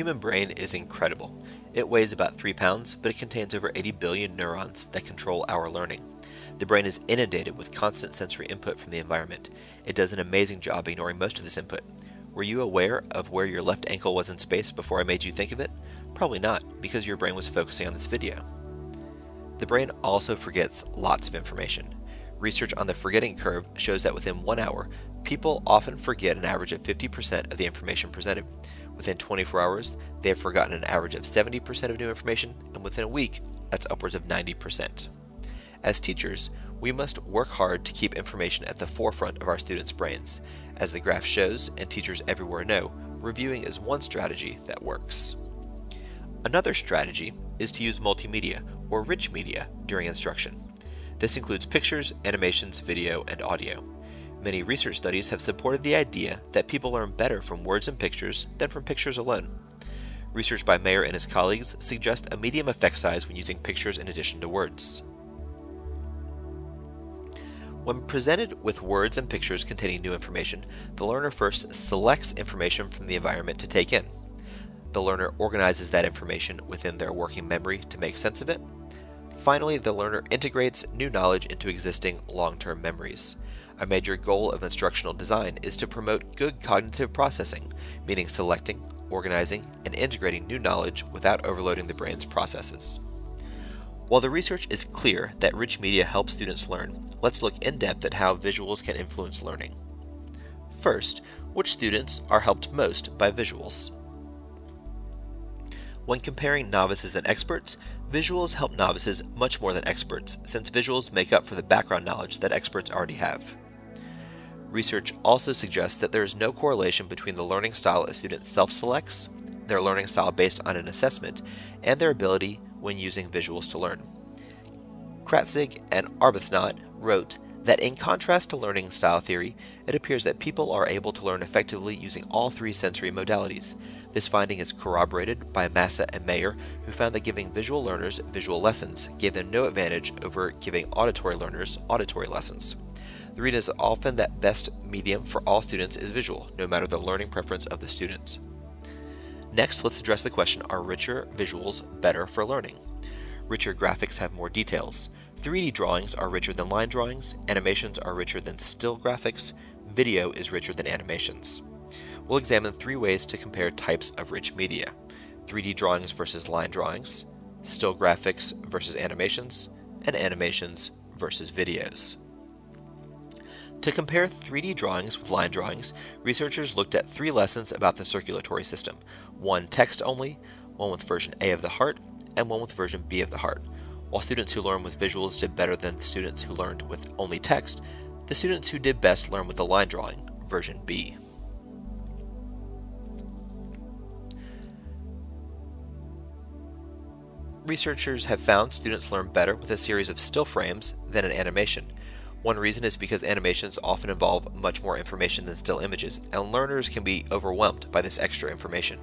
human brain is incredible. It weighs about 3 pounds, but it contains over 80 billion neurons that control our learning. The brain is inundated with constant sensory input from the environment. It does an amazing job ignoring most of this input. Were you aware of where your left ankle was in space before I made you think of it? Probably not, because your brain was focusing on this video. The brain also forgets lots of information. Research on the forgetting curve shows that within one hour, people often forget an average of 50% of the information presented. Within 24 hours, they have forgotten an average of 70% of new information, and within a week, that's upwards of 90%. As teachers, we must work hard to keep information at the forefront of our students' brains. As the graph shows, and teachers everywhere know, reviewing is one strategy that works. Another strategy is to use multimedia, or rich media, during instruction. This includes pictures, animations, video, and audio. Many research studies have supported the idea that people learn better from words and pictures than from pictures alone. Research by Mayer and his colleagues suggests a medium effect size when using pictures in addition to words. When presented with words and pictures containing new information, the learner first selects information from the environment to take in. The learner organizes that information within their working memory to make sense of it. Finally, the learner integrates new knowledge into existing long-term memories. A major goal of instructional design is to promote good cognitive processing, meaning selecting, organizing, and integrating new knowledge without overloading the brain's processes. While the research is clear that rich media helps students learn, let's look in depth at how visuals can influence learning. First, which students are helped most by visuals? When comparing novices and experts, visuals help novices much more than experts, since visuals make up for the background knowledge that experts already have. Research also suggests that there is no correlation between the learning style a student self-selects, their learning style based on an assessment, and their ability when using visuals to learn. Kratzig and Arbuthnott wrote that in contrast to learning style theory, it appears that people are able to learn effectively using all three sensory modalities. This finding is corroborated by Massa and Mayer, who found that giving visual learners visual lessons gave them no advantage over giving auditory learners auditory lessons. The reason is often that best medium for all students is visual, no matter the learning preference of the students. Next, let's address the question, are richer visuals better for learning? Richer graphics have more details. 3D drawings are richer than line drawings, animations are richer than still graphics, video is richer than animations. We'll examine three ways to compare types of rich media. 3D drawings versus line drawings, still graphics versus animations, and animations versus videos. To compare 3D drawings with line drawings, researchers looked at three lessons about the circulatory system, one text only, one with version A of the heart, and one with version B of the heart. While students who learned with visuals did better than students who learned with only text, the students who did best learned with the line drawing, version B. Researchers have found students learn better with a series of still frames than an animation. One reason is because animations often involve much more information than still images, and learners can be overwhelmed by this extra information.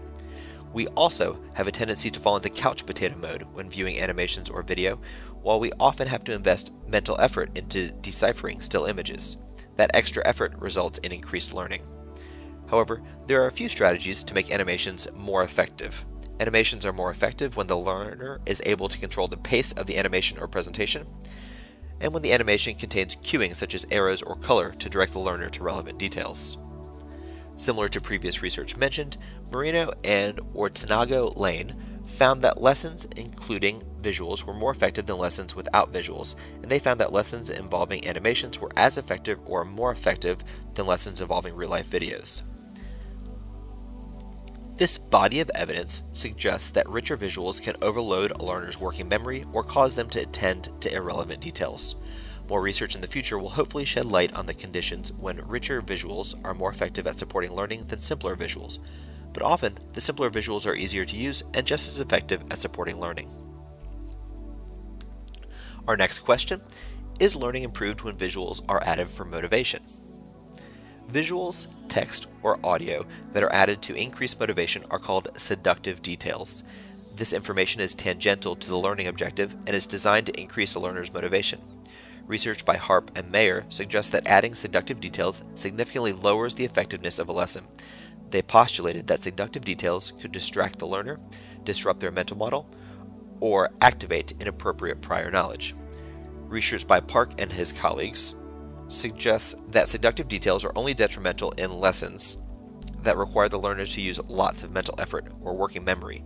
We also have a tendency to fall into couch potato mode when viewing animations or video, while we often have to invest mental effort into deciphering still images. That extra effort results in increased learning. However, there are a few strategies to make animations more effective. Animations are more effective when the learner is able to control the pace of the animation or presentation, and when the animation contains cueing such as arrows or color to direct the learner to relevant details. Similar to previous research mentioned, Moreno and Ortegano-Layne found that lessons including visuals were more effective than lessons without visuals, and they found that lessons involving animations were as effective or more effective than lessons involving real life videos. This body of evidence suggests that richer visuals can overload a learner's working memory or cause them to attend to irrelevant details. More research in the future will hopefully shed light on the conditions when richer visuals are more effective at supporting learning than simpler visuals, but often the simpler visuals are easier to use and just as effective at supporting learning. Our next question, is learning improved when visuals are added for motivation? Visuals, text, or audio that are added to increase motivation are called seductive details. This information is tangential to the learning objective and is designed to increase a learner's motivation. Research by Harp and Mayer suggests that adding seductive details significantly lowers the effectiveness of a lesson. They postulated that seductive details could distract the learner, disrupt their mental model, or activate inappropriate prior knowledge. Research by Park and his colleagues suggests that seductive details are only detrimental in lessons that require the learner to use lots of mental effort or working memory.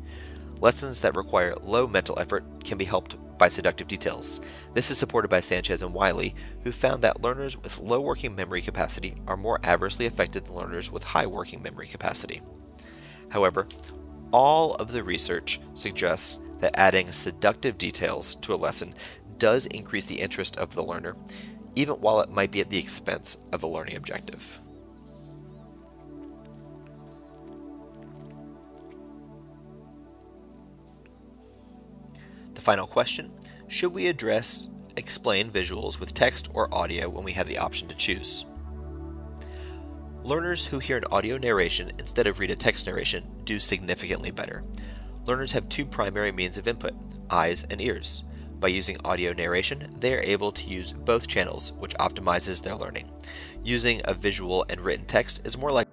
Lessons that require low mental effort can be helped by seductive details. This is supported by Sanchez and Wiley, who found that learners with low working memory capacity are more adversely affected than learners with high working memory capacity. However, all of the research suggests that adding seductive details to a lesson does increase the interest of the learner, even while it might be at the expense of the learning objective. The final question, should we address explain visuals with text or audio when we have the option to choose? Learners who hear an audio narration instead of read a text narration do significantly better. Learners have two primary means of input, eyes and ears. By using audio narration, they are able to use both channels, which optimizes their learning. Using a visual and written text is more like